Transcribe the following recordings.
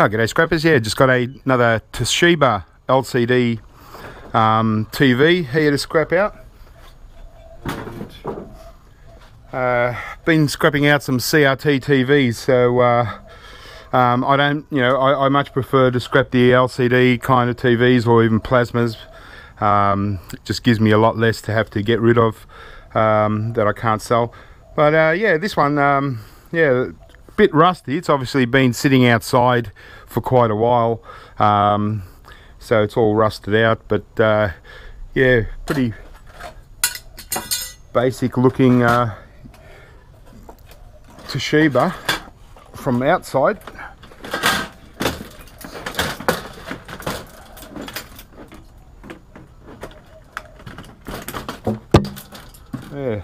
Oh, g'day scrappers. Yeah, just got a, another Toshiba LCD um, TV here to scrap out. And, uh, been scrapping out some CRT TVs, so uh, um, I don't, you know, I, I, much prefer to scrap the LCD kind of TVs or even plasmas. Um, it just gives me a lot less to have to get rid of um, that I can't sell. But uh, yeah, this one, um, yeah, bit rusty. It's obviously been sitting outside for quite a while, um, so it's all rusted out. But uh, yeah, pretty basic looking uh, Toshiba from outside. Yeah,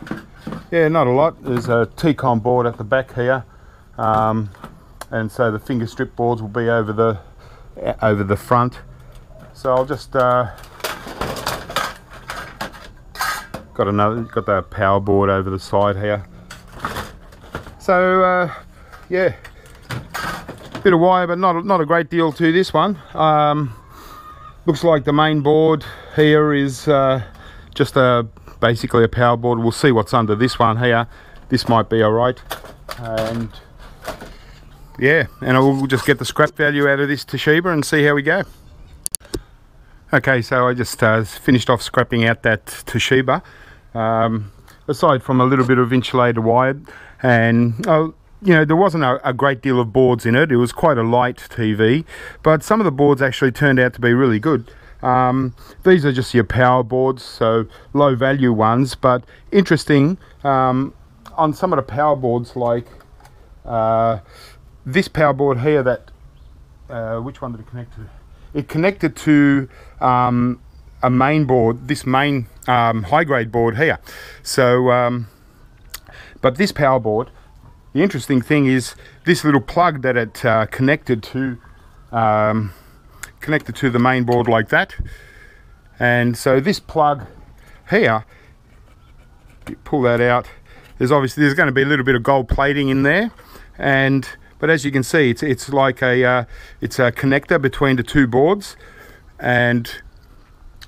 yeah, not a lot. There's a T-con board at the back here um, and so the finger strip boards will be over the over the front. So I'll just uh, got another got the power board over the side here. So uh, yeah bit of wire but not not a great deal to this one. Um, looks like the main board here is uh, just a basically a power board. We'll see what's under this one here. This might be all right. And yeah, and we'll just get the scrap value out of this Toshiba and see how we go. Okay, so I just uh, finished off scrapping out that Toshiba. Um, aside from a little bit of insulated wire, and uh, you know there wasn't a, a, great deal of boards in it. It was quite a light TV, but some of the boards actually turned out to be really good. Um, these are just your power boards, so low value ones, but interesting. Um, on some of the power boards, like uh, this power board here that uh, which one did it connect to? It connected to um, a main board this main um, high grade board here. So um, but this power board the interesting thing is this little plug that it uh, connected to um, connected to the main board like that. And so this plug here pull that out there's obviously there's going to be a little bit of gold plating in there. And but as you can see it's it's like a uh, it's a connector between the two boards and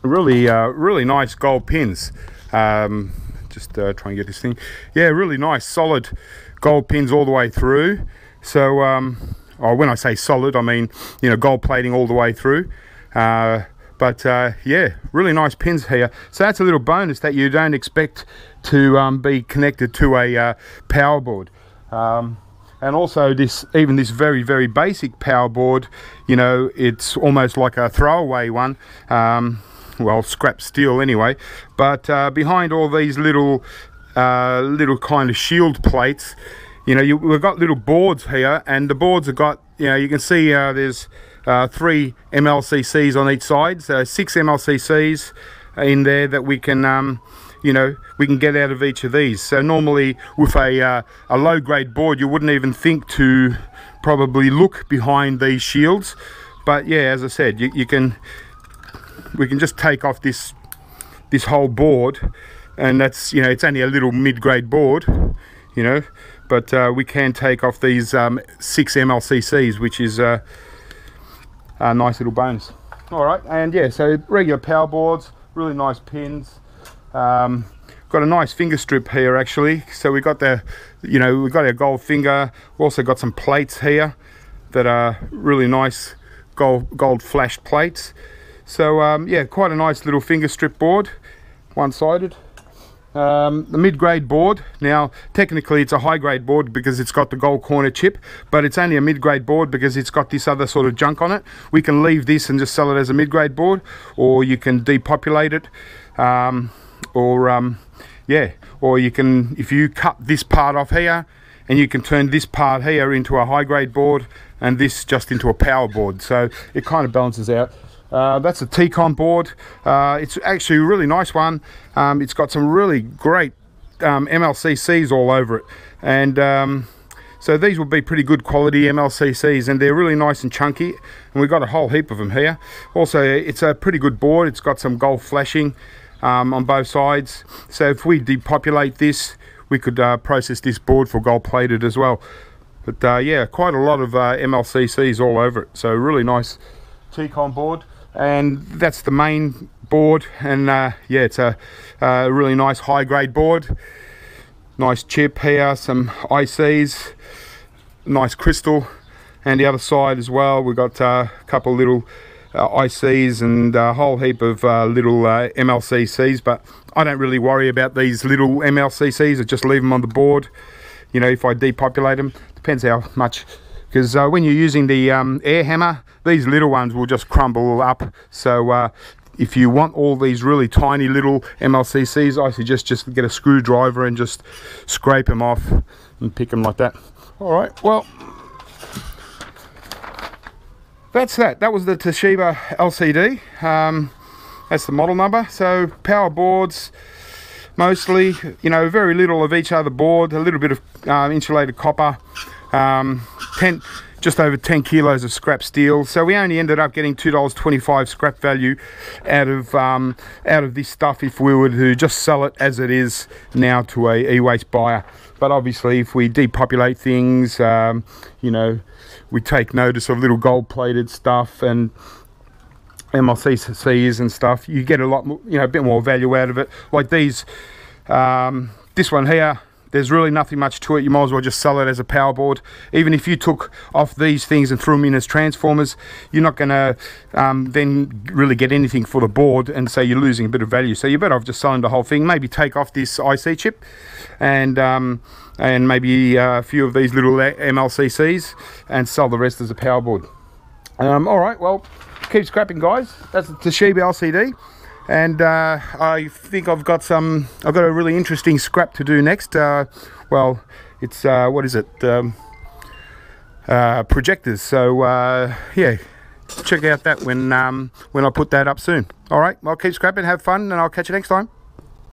really uh, really nice gold pins. Um, just uh, try and get this thing. Yeah really nice solid gold pins all the way through. So um, oh, when I say solid I mean you know gold plating all the way through. Uh, but uh, yeah really nice pins here. So that's a little bonus that you don't expect to um, be connected to a uh, power board. Um, and also this even this very very basic power board you know it's almost like a throwaway one. Um, well scrap steel anyway. But uh, behind all these little uh, little kind of shield plates you know you, we've got little boards here. And the boards have got you know you can see uh, there's uh, three MLCCs on each side. So six MLCCs in there that we can um, you know we can get out of each of these. So normally with a, uh, a low grade board you wouldn't even think to probably look behind these shields. But yeah as I said you, you can we can just take off this this whole board and that's you know it's only a little mid-grade board you know but uh, we can take off these um, six MLCCs which is uh, a nice little bonus. All right and yeah so regular power boards really nice pins um, got a nice finger strip here actually. So we got the, you know, we got our gold finger. We've also got some plates here that are really nice gold gold flashed plates. So um, yeah, quite a nice little finger strip board, one-sided. Um, the mid-grade board now technically it's a high-grade board because it's got the gold corner chip but it's only a mid-grade board because it's got this other sort of junk on it we can leave this and just sell it as a mid-grade board or you can depopulate it um, or um, yeah or you can if you cut this part off here and you can turn this part here into a high grade board and this just into a power board. So it kind of balances out. Uh, that's a T-con board. Uh, it's actually a really nice one. Um, it's got some really great um, MLCCs all over it. And um, so these will be pretty good quality MLCCs and they're really nice and chunky and we've got a whole heap of them here. Also it's a pretty good board. It's got some gold flashing um, on both sides. So if we depopulate this, we could uh, process this board for gold plated as well. But uh, yeah, quite a lot of uh, MLCCs all over it. So really nice TCON board. And that's the main board. And uh, yeah, it's a, a really nice high grade board. Nice chip here, some ICs, nice crystal. And the other side as well, we've got uh, a couple little ICs and a whole heap of uh, little uh, MLCCs, but I don't really worry about these little MLCCs. I just leave them on the board. You know, if I depopulate them, depends how much. Because uh, when you're using the um, air hammer, these little ones will just crumble up. So uh, if you want all these really tiny little MLCCs, I suggest just get a screwdriver and just scrape them off and pick them like that. All right, well, that's that. That was the Toshiba LCD. Um, that's the model number. So power boards, mostly, you know, very little of each other board, a little bit of um, insulated copper, um, 10, just over 10 kilos of scrap steel. So we only ended up getting $2.25 scrap value out of um, out of this stuff if we were to just sell it as it is now to a e-waste buyer. But obviously if we depopulate things, um, you know, we take notice of little gold plated stuff and MLCCs and stuff, you get a lot, more, you know, a bit more value out of it. Like these, um, this one here, there's really nothing much to it. You might as well just sell it as a power board. Even if you took off these things and threw them in as transformers, you're not going to um, then really get anything for the board and say you're losing a bit of value. So you're better off just selling the whole thing. Maybe take off this IC chip and um, and maybe uh, a few of these little MLCCs and sell the rest as a power board. Um, all right, well, keep scrapping, guys. That's the Toshiba LCD. And uh, I think I've got some, I've got a really interesting scrap to do next. Uh, well, it's, uh, what is it? Um, uh, projectors. So, uh, yeah, check out that when, um, when I put that up soon. All right, well, keep scrapping, have fun, and I'll catch you next time.